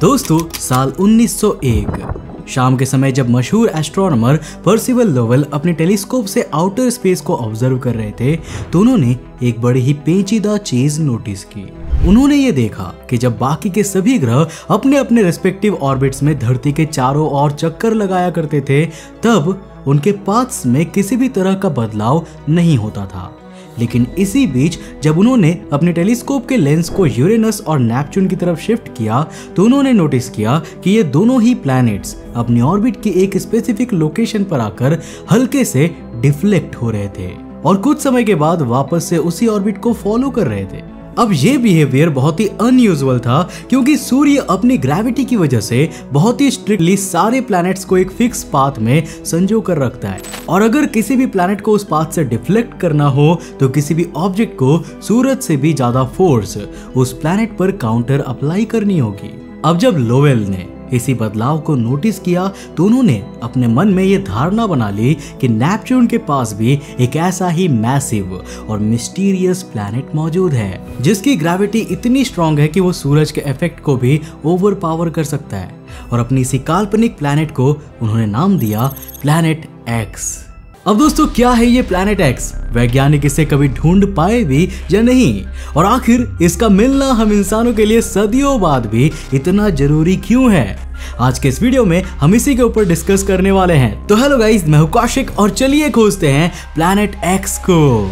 दोस्तों, साल 1901 शाम के समय जब मशहूर एस्ट्रोनॉमर पर्सिवल लोवेल अपने टेलीस्कोप से आउटर स्पेस को ऑब्ज़र्व कर रहे थे तो उन्होंने एक बड़ी ही पेचीदा चीज़ नोटिस की। उन्होंने ये देखा कि जब बाकी के सभी ग्रह अपने अपने रेस्पेक्टिव ऑर्बिट्स में धरती के चारों ओर चक्कर लगाया करते थे, तब उनके पाथ्स में किसी भी तरह का बदलाव नहीं होता था। लेकिन इसी बीच, जब उन्होंने अपने टेलीस्कोप के लेंस को यूरेनस और नेपच्यून की तरफ़ शिफ्ट किया तो उन्होंने नोटिस किया कि ये दोनों ही प्लैनेट्स अपने ऑर्बिट के एक स्पेसिफिक लोकेशन पर आकर हल्के से डिफ्लेक्ट हो रहे थे और कुछ समय के बाद वापस से उसी ऑर्बिट को फॉलो कर रहे थे। अब ये बिहेवियर बहुत ही अनयूजल था, क्योंकि सूर्य अपनी ग्रेविटी की वजह से बहुत ही स्ट्रिक्टली सारे प्लैनेट्स को एक फिक्स पाथ में संजो कर रखता है। और अगर किसी भी प्लैनेट को उस पाथ से डिफ्लेक्ट करना हो तो किसी भी ऑब्जेक्ट को सूरज से भी ज़्यादा फोर्स उस प्लैनेट पर काउंटर अप्लाई करनी होगी। अब जब लोवेल ने इसी बदलाव को नोटिस किया तो उन्होंने अपने मन में ये धारणा बना ली कि नेपच्यून के पास भी एक ऐसा ही मैसिव और मिस्टीरियस प्लैनेट मौजूद है, जिसकी ग्रेविटी इतनी स्ट्रांग है कि वो सूरज के इफ़ेक्ट को भी ओवर पावर कर सकता है। और अपनी इसी काल्पनिक प्लैनेट को उन्होंने नाम दिया प्लैनेट एक्स अब दोस्तों, क्या है ये प्लैनेट एक्स वैज्ञानिक इसे कभी ढूंढ पाए भी या नहीं? और आखिर इसका मिलना हम इंसानों के लिए सदियों बाद भी इतना ज़रूरी क्यों है? आज के इस वीडियो में हम इसी के ऊपर डिस्कस करने वाले हैं। तो हेलो गाइस मैं हूँ कौशिक और चलिए खोजते हैं प्लैनेट एक्स को।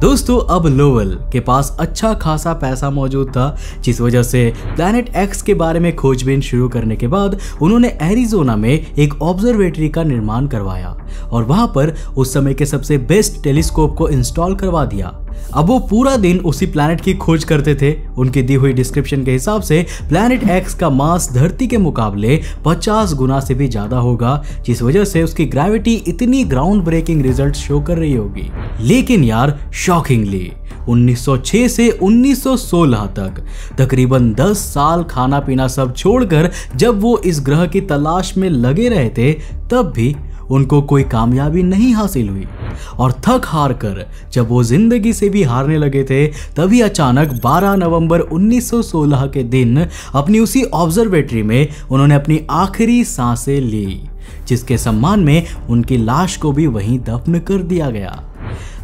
दोस्तों, अब लोवल के पास अच्छा खासा पैसा मौजूद था, जिस वजह से प्लैनेट एक्स के बारे में खोजबीन शुरू करने के बाद उन्होंने एरिजोना में एक ऑब्जर्वेटरी का निर्माण करवाया और वहाँ पर उस समय के सबसे बेस्ट टेलीस्कोप को इंस्टॉल करवा दिया। अब वो पूरा दिन उसी प्लैनेट की खोज करते थे। उनकी दी हुई डिस्क्रिप्शन के हिसाब से प्लैनेट एक्स का मास धरती के मुकाबले 50 गुना से भी ज़्यादा होगा, जिस वजह से उसकी ग्रेविटी इतनी ग्राउंड ब्रेकिंग रिज़ल्ट शो कर रही होगी। लेकिन यार शॉकिंगली 1906 से 1916 तक तकरीबन 10 साल खाना पीना सब छोड़कर जब वो इस ग्रह की तलाश में लगे रहे थे तब भी उनको कोई कामयाबी नहीं हासिल हुई। और थक हार कर जब वो ज़िंदगी से भी हारने लगे थे, तभी अचानक 12 नवंबर 1916 के दिन अपनी उसी ऑब्जर्वेटरी में उन्होंने अपनी आखिरी साँसें ली, जिसके सम्मान में उनकी लाश को भी वहीं दफन कर दिया गया।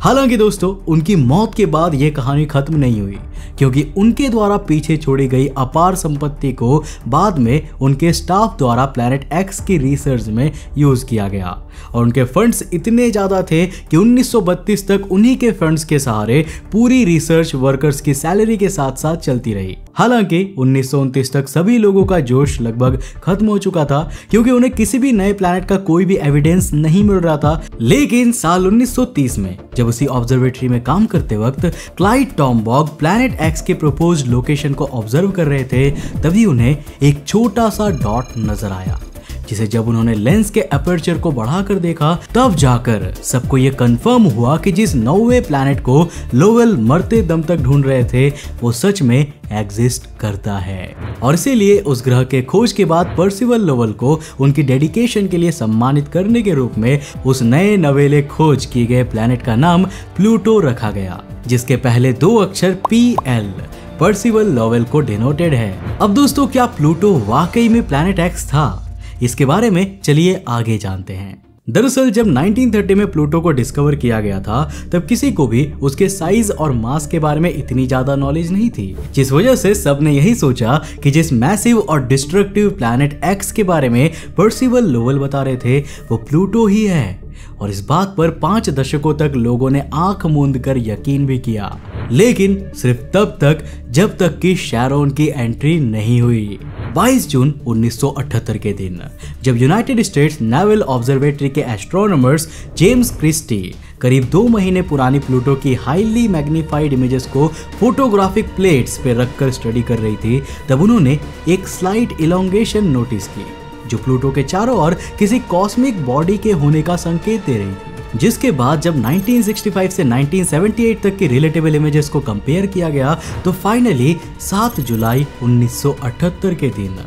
हालाँकि दोस्तों, उनकी मौत के बाद यह कहानी खत्म नहीं हुई, क्योंकि उनके द्वारा पीछे छोड़ी गई अपार संपत्ति को बाद में उनके स्टाफ द्वारा प्लैनेट एक्स की रिसर्च में यूज़ किया गया। और उनके फंड्स इतने ज़्यादा थे कि 1932 तक उन्हीं के फंड्स के सहारे पूरी रिसर्च वर्कर्स की सैलरी के साथ साथ चलती रही। हालाँकि उन्नीस तक सभी लोगों का जोश लगभग खत्म हो चुका था, क्योंकि उन्हें किसी भी नए प्लैनेट का कोई भी एविडेंस नहीं मिल रहा था, लेकिन साल 1930 में जब उसी ऑब्जर्वेटरी में काम करते वक्त क्लाइड टॉम्बॉग प्लैनेट एक्स के प्रपोज लोकेशन को ऑब्ज़र्व कर रहे थे, तभी उन्हें एक छोटा सा डॉट नज़र आया। जिसे जब उन्होंने लेंस के अपर्चर को बढ़ाकर देखा, तब जाकर सबको ये कंफर्म हुआ कि जिस नौवे प्लैनेट को लोवेल मरते दम तक ढूंढ रहे थे, वो सच में एग्जिस्ट करता है। और इसीलिए उस ग्रह के खोज के बाद पर्सिवल लोवल को उनकी डेडिकेशन के लिए सम्मानित करने के रूप में उस नए नवेले खोज किए गए प्लैनेट का नाम प्लूटो रखा गया, जिसके पहले दो अक्षर पी एल पर्सिवल लोवेल को डिनोटेड है। अब दोस्तों, क्या प्लूटो वाकई में प्लैनेट एक्स था? इसके बारे में चलिए आगे जानते हैं। दरअसल जब 1930 में प्लूटो को डिस्कवर किया गया था, तब किसी को भी उसके साइज़ और मास के बारे में इतनी ज़्यादा नॉलेज नहीं थी, जिस वजह से सबने यही सोचा कि जिस मैसिव और डिस्ट्रक्टिव प्लैनेट एक्स के बारे में पर्सिवल लोवल बता रहे थे, वो प्लूटो ही है। और इस बात पर पाँच दशकों तक लोगों ने आँख मूंद कर यकीन भी किया। लेकिन सिर्फ़ तब तक, जब तक कि शैरोन की एंट्री नहीं हुई। 22 जून 1978 के दिन, जब यूनाइटेड स्टेट्स नेवल ऑब्जर्वेटरी के एस्ट्रोनॉमर्स जेम्स क्रिस्टी करीब दो महीने पुरानी प्लूटो की हाईली मैग्नीफाइड इमेजेस को फोटोग्राफिक प्लेट्स पे रखकर स्टडी कर रही थी, तब उन्होंने एक स्लाइट इलोंगेशन नोटिस की, जो प्लूटो के चारों ओर किसी कॉस्मिक बॉडी के होने का संकेत दे रही थी। जिसके बाद जब 1965 से 1978 तक की रिलेटेबल इमेजेस को कंपेयर किया गया तो फाइनली 7 जुलाई 1978 के दिन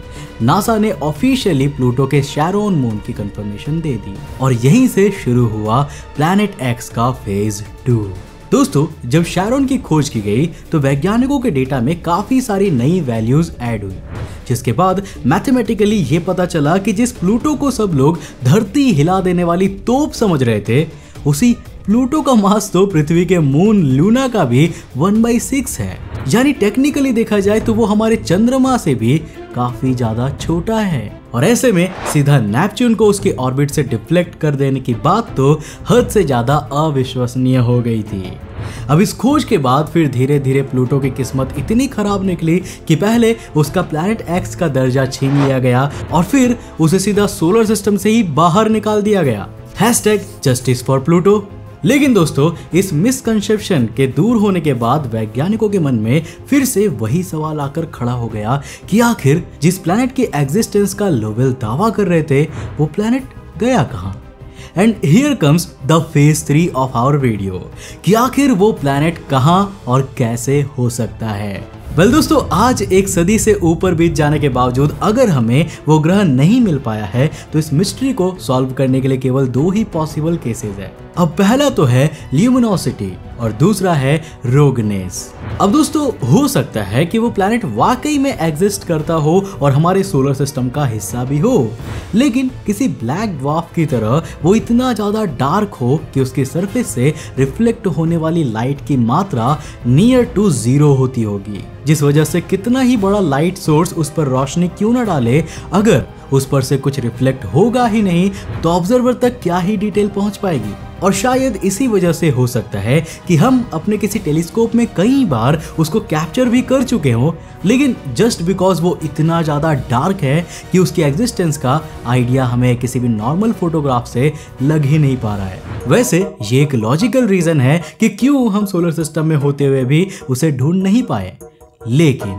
नासा ने ऑफिशियली प्लूटो के शैरोन मून की कंफर्मेशन दे दी। और यहीं से शुरू हुआ प्लैनेट एक्स का फ़ेज़ टू दोस्तों, जब शैरोन की खोज की गई तो वैज्ञानिकों के डेटा में काफ़ी सारी नई वैल्यूज़ ऐड हुई। जिसके बाद मैथमेटिकली ये पता चला कि जिस प्लूटो को सब लोग धरती हिला देने वाली तोप समझ रहे थे, उसी प्लूटो का मास तो पृथ्वी के मून लूना का भी वन बाई सिक्स है। यानी टेक्निकली देखा जाए तो वो हमारे चंद्रमा से भी काफ़ी ज़्यादा छोटा है। और ऐसे में सीधा नेपच्यून को उसके ऑर्बिट से डिफ्लेक्ट कर देने की बात तो हद से ज़्यादा अविश्वसनीय हो गई थी। अब इस खोज के बाद फिर धीरे धीरे प्लूटो की किस्मत इतनी खराब निकली कि पहले उसका प्लैनेट एक्स का दर्जा छीन लिया गया और फिर उसे सीधा सोलर सिस्टम से ही बाहर निकाल दिया गया। हैशटैग जस्टिस फॉर प्लूटो लेकिन दोस्तों, इस मिसकंसेप्शन के दूर होने के बाद वैज्ञानिकों के मन में फिर से वही सवाल आकर खड़ा हो गया कि आखिर जिस प्लैनेट के एग्जिस्टेंस का लोवेल दावा कर रहे थे, वो प्लैनेट गया कहाँ? And here comes the phase three of our video कि आखिर वो प्लैनेट कहाँ और कैसे हो सकता है? वेल दोस्तों, आज एक सदी से ऊपर बीत जाने के बावजूद अगर हमें वो ग्रह नहीं मिल पाया है तो इस मिस्ट्री को सॉल्व करने के लिए केवल दो ही पॉसिबल केसेस है। अब पहला तो है ल्यूमिनोसिटी और दूसरा है रोगनेस। अब दोस्तों, हो सकता है कि वो प्लैनेट वाकई में एग्जिस्ट करता हो और हमारे सोलर सिस्टम का हिस्सा भी हो। लेकिन किसी ब्लैक ड्वार्फ की तरह वो इतना ज़्यादा डार्क हो कि उसके सरफेस से रिफ्लेक्ट होने वाली लाइट की मात्रा नियर टू ज़ीरो होती होगी। जिस वजह से कितना ही बड़ा लाइट सोर्स उस पर रोशनी क्यों ना डाले, अगर उस पर से कुछ रिफ्लेक्ट होगा ही नहीं तो ऑब्जर्वर तक क्या ही डिटेल पहुँच पाएगी? और शायद इसी वजह से हो सकता है कि हम अपने किसी टेलीस्कोप में कई बार उसको कैप्चर भी कर चुके हों, लेकिन जस्ट बिकॉज़ वो इतना ज़्यादा डार्क है कि उसकी एग्जिस्टेंस का आइडिया हमें किसी भी नॉर्मल फोटोग्राफ से लग ही नहीं पा रहा है। वैसे, ये एक लॉजिकल रीज़न है कि क्यों हम सोलर सिस्टम में होते हुए भी उसे ढूंढ नहीं पाए। लेकिन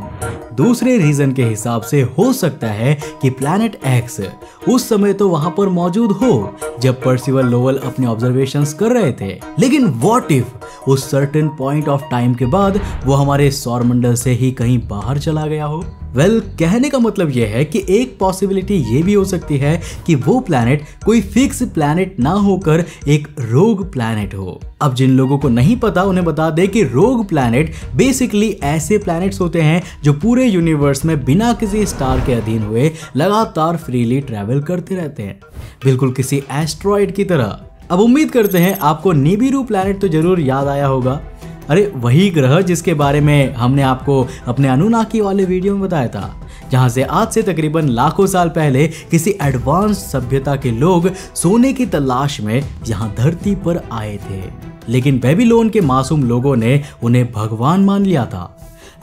दूसरे रीजन के हिसाब से हो सकता है कि प्लैनेट एक्स उस समय तो वहाँ पर मौजूद हो, जब पर्सिवल लोवल अपने ऑब्जर्वेशन कर रहे थे। लेकिन वॉट इफ़ उस सर्टेन पॉइंट ऑफ़ टाइम के बाद वो हमारे सौर मंडल से ही कहीं बाहर चला गया हो? वेल well, कहने का मतलब यह है कि एक पॉसिबिलिटी ये भी हो सकती है कि वो प्लैनेट कोई फिक्स प्लैनेट ना होकर एक रोग प्लैनेट हो। अब जिन लोगों को नहीं पता उन्हें बता दे कि रोग प्लैनेट बेसिकली ऐसे प्लैनेट्स होते हैं जो पूरे यूनिवर्स में बिना किसी स्टार के अधीन हुए लगातार फ्रीली ट्रेवल करते रहते हैं। बिल्कुल किसी एस्ट्रॉइड की तरह। अब उम्मीद करते हैं आपको निबिरू प्लैनेट तो ज़रूर याद आया होगा। अरे, वही ग्रह जिसके बारे में हमने आपको अपने अनुनाकी वाले वीडियो में बताया था, जहाँ से आज से तकरीबन लाखों साल पहले किसी एडवांस सभ्यता के लोग सोने की तलाश में यहाँ धरती पर आए थे। लेकिन बेबीलोन के मासूम लोगों ने उन्हें भगवान मान लिया था।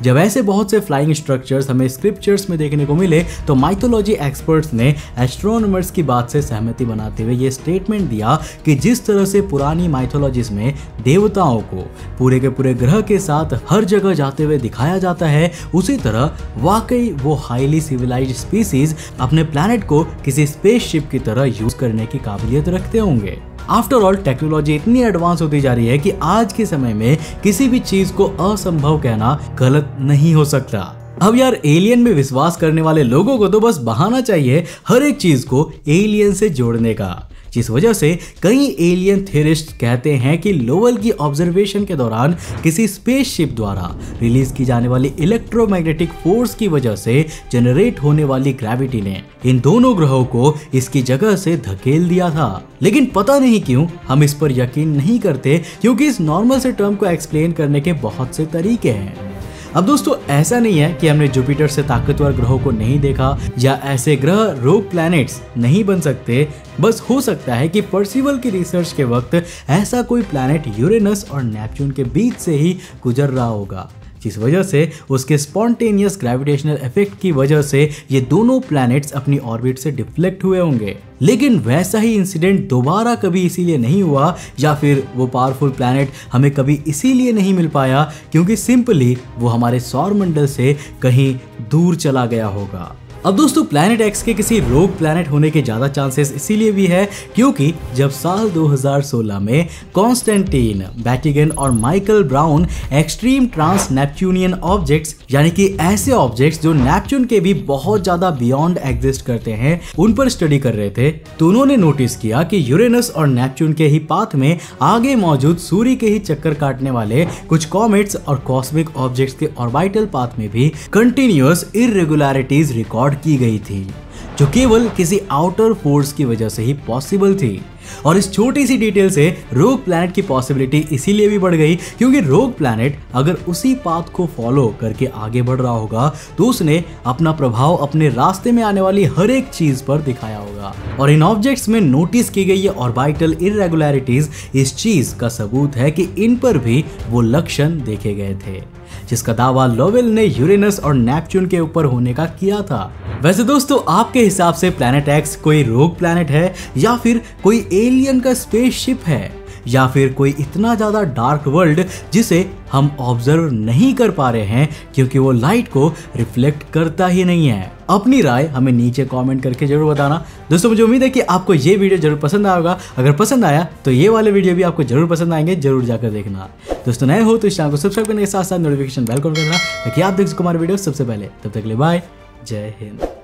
जब ऐसे बहुत से फ्लाइंग स्ट्रक्चर्स हमें स्क्रिप्चर्स में देखने को मिले तो माइथोलॉजी एक्सपर्ट्स ने एस्ट्रोनॉमर्स की बात से सहमति बनाते हुए ये स्टेटमेंट दिया कि जिस तरह से पुरानी माइथोलॉजीज में देवताओं को पूरे के पूरे ग्रह के साथ हर जगह जाते हुए दिखाया जाता है, उसी तरह वाकई वो हाईली सिविलाइज स्पीसीज अपने प्लानट को किसी स्पेसशिप की तरह यूज़ करने की काबिलियत रखते होंगे। आफ्टर ऑल टेक्नोलॉजी इतनी एडवांस होती जा रही है कि आज के समय में किसी भी चीज़ को असंभव कहना गलत नहीं हो सकता। अब यार एलियन में विश्वास करने वाले लोगों को तो बस बहाना चाहिए हर एक चीज़ को एलियन से जोड़ने का। जिस वजह से कई एलियन थेरिस्ट कहते हैं कि लोवल की ऑब्जर्वेशन के दौरान किसी स्पेसशिप द्वारा रिलीज़ की जाने वाली इलेक्ट्रोमैग्नेटिक फोर्स की वजह से जनरेट होने वाली ग्रेविटी ने इन दोनों ग्रहों को इसकी जगह से धकेल दिया था। लेकिन पता नहीं क्यों हम इस पर यकीन नहीं करते, क्योंकि इस नॉर्मल से टर्म को एक्सप्लेन करने के बहुत से तरीके हैं। अब दोस्तों, ऐसा नहीं है कि हमने जुपिटर से ताकतवर ग्रहों को नहीं देखा या ऐसे ग्रह रोग प्लैनेट्स नहीं बन सकते। बस हो सकता है कि पर्सिवल की रिसर्च के वक्त ऐसा कोई प्लैनेट यूरेनस और नेपच्यून के बीच से ही गुजर रहा होगा। जिस वजह से उसके स्पॉन्टेनियस ग्रेविटेशनल इफ़ेक्ट की वजह से ये दोनों प्लैनेट्स अपनी ऑर्बिट से डिफ्लेक्ट हुए होंगे। लेकिन वैसा ही इंसिडेंट दोबारा कभी इसीलिए नहीं हुआ या फिर वो पावरफुल प्लैनेट हमें कभी इसीलिए नहीं मिल पाया क्योंकि सिंपली वो हमारे सौर मंडल से कहीं दूर चला गया होगा। अब दोस्तों प्लैनेट एक्स के किसी रोग प्लैनेट होने के ज़्यादा चांसेस इसीलिए भी है क्योंकि जब साल 2016 में कॉन्स्टेंटीन बैटिगन और Michael Brown extreme trans Neptunian objects यानी कि ऐसे ऑब्जेक्ट्स जो नेपच्यून के भी बहुत ज़्यादा बियॉन्ड एग्जिस्ट करते हैं, उन पर स्टडी कर रहे थे तो उन्होंने नोटिस किया कि यूरेनस और नेपच्यून के ही पाथ में आगे मौजूद सूर्य के ही चक्कर काटने वाले कुछ कॉमेट्स और कॉस्मिक ऑब्जेक्ट्स के ऑर्बिटल पाथ में भी कंटिन्यूस इरेगुलरिटीज रिकॉर्ड की गई थी, जो केवल किसी आउटर फोर्स की वजह से ही पॉसिबल थी। और इस छोटी सी डिटेल से रोग प्लैनेट की पॉसिबिलिटी इसीलिए भी बढ़ गई, क्योंकि रोग प्लैनेट अगर उसी पाथ को फॉलो करके आगे बढ़ रहा होगा तो उसने अपना प्रभाव अपने रास्ते में आने वाली हर एक चीज़ पर दिखाया होगा। और इन ऑब्जेक्ट्स में नोटिस की गई ये ऑर्बिटल इरेगुलरिटीज इस चीज़ का सबूत है कि इन पर भी वो लक्षण देखे गए थे। जिसका दावा लोवेल ने यूरेनस और नेपच्यून के ऊपर होने का किया था। वैसे दोस्तों, आपके हिसाब से प्लैनेट एक्स कोई रोग प्लैनेट है या फिर कोई एलियन का स्पेसशिप है? या फिर कोई इतना ज़्यादा डार्क वर्ल्ड जिसे हम ऑब्ज़र्व नहीं कर पा रहे हैं क्योंकि वो लाइट को रिफ्लेक्ट करता ही नहीं है? अपनी राय हमें नीचे कमेंट करके ज़रूर बताना। दोस्तों, मुझे उम्मीद है कि आपको ये वीडियो ज़रूर पसंद आएगा। अगर पसंद आया तो ये वाले वीडियो भी आपको ज़रूर पसंद आएँगे, ज़रूर जाकर देखना। दोस्तों, नए हो तो इस चैनल को सब्सक्राइब करने के साथ साथ नोटिफिकेशन बेल कर देना ताकि आप देख सको हमारे वीडियो सबसे पहले। तब तक ले बाय जय हिंद।